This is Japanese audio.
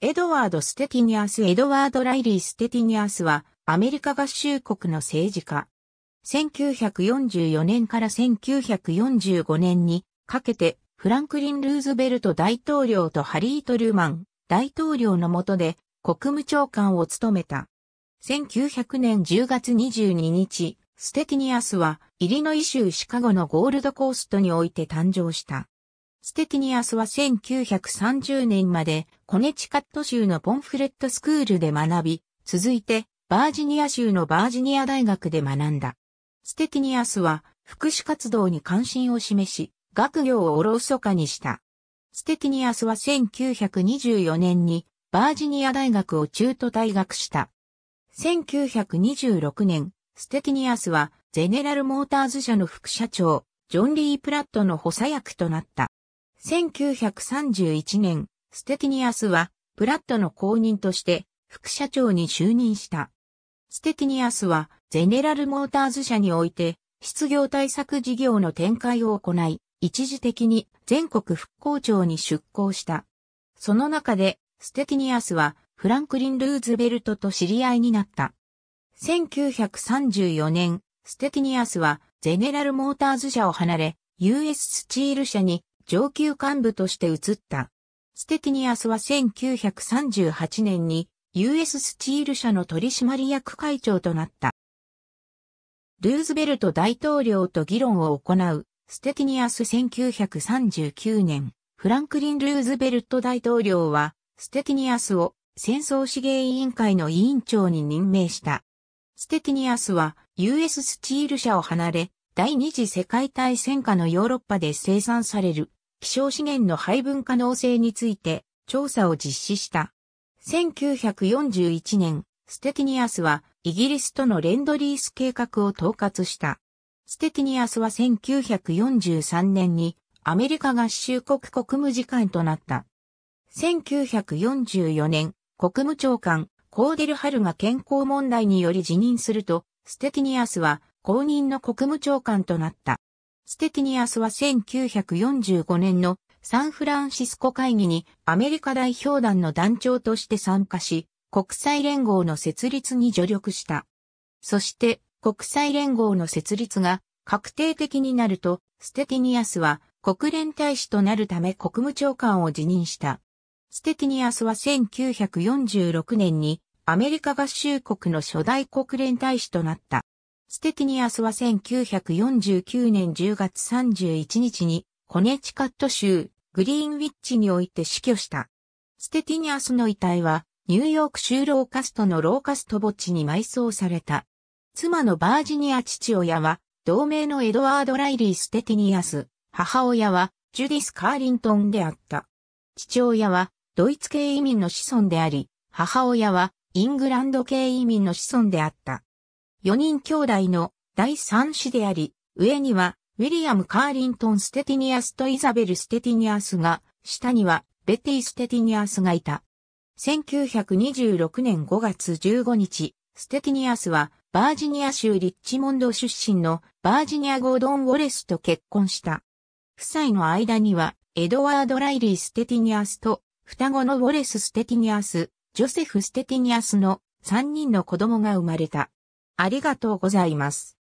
エドワード・ステティニアス・エドワード・ライリー・ステティニアスは、アメリカ合衆国の政治家。1944年から1945年にかけて、フランクリン・ルーズベルト大統領とハリー・トルーマン大統領の下で国務長官を務めた。1900年10月22日、ステティニアスはイリノイ州シカゴのゴールドコーストにおいて誕生した。ステティニアスは1930年までコネチカット州のポンフレットスクールで学び、続いてバージニア州のバージニア大学で学んだ。ステティニアスは福祉活動に関心を示し、学業をおろそかにした。ステティニアスは1924年にバージニア大学を中途退学した。1926年、ステティニアスはゼネラルモーターズ社の副社長、ジョン・リー・プラットの補佐役となった。1931年、ステティニアスは、プラットの後任として、副社長に就任した。ステティニアスは、ゼネラルモーターズ社において、失業対策事業の展開を行い、一時的に全国復興庁に出向した。その中で、ステティニアスは、フランクリン・ルーズベルトと知り合いになった。1934年、ステティニアスはゼネラルモーターズ社を離れ、US スチール社に上級幹部として移った。ステティニアスは1938年に US スチール社の取締役会長となった。ルーズベルト大統領と議論を行うステティニアス1939年、フランクリン・ルーズベルト大統領はステティニアスを戦争資源委員会の委員長に任命した。ステティニアスは US スチール社を離れ、第二次世界大戦下のヨーロッパで生産される希少資源の配分可能性について調査を実施した。1941年、ステティニアスはイギリスとのレンドリース計画を統括した。ステティニアスは1943年にアメリカ合衆国国務次官となった。1944年、国務長官、コーデル・ハルが健康問題により辞任すると、ステティニアスは公認の国務長官となった。ステティニアスは1945年のサンフランシスコ会議にアメリカ代表団の団長として参加し、国際連合の設立に助力した。そして国際連合の設立が確定的になると、ステティニアスは国連大使となるため国務長官を辞任した。ステティニアスは1946年にアメリカ合衆国の初代国連大使となった。ステティニアスは1949年10月31日にコネチカット州グリーンウィッチにおいて死去した。ステティニアスの遺体はニューヨーク州ローカストのローカスト墓地に埋葬された。妻のバージニア父親は同名のエドワード・ライリー・ステティニアス。母親はジュディス・カーリントンであった。父親はドイツ系移民の子孫であり、母親はイングランド系移民の子孫であった。4人兄弟の第三子であり、上にはウィリアム・カーリントン・ステティニアスとイザベル・ステティニアスが、下にはベティ・ステティニアスがいた。1926年5月15日、ステティニアスはバージニア州リッチモンド出身のバージニア・ゴードン・ウォレスと結婚した。夫妻の間にはエドワード・ライリー・ステティニアスと双子のウォレス・ステティニアス、ジョセフ・ステティニアスの3人の子供が生まれた。ありがとうございます。